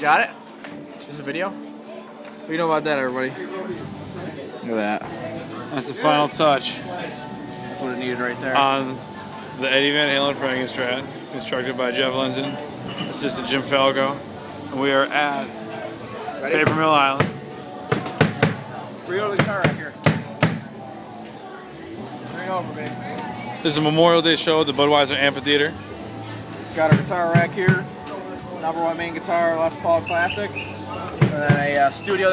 Got it? This is a video? What do you know about that, everybody? Look at that. That's the final touch That's what it needed right there. on the Eddie Van Halen Frankenstrat, constructed by Jeff Lenzen, assistant Jim Falco. And we are at Ready? Paper Mill Island. Rio the guitar right here. Bring over, baby. This is a Memorial Day show at the Budweiser Amphitheater. Got our guitar rack here. Number one main guitar, Les Paul Classic. And then a uh, studio.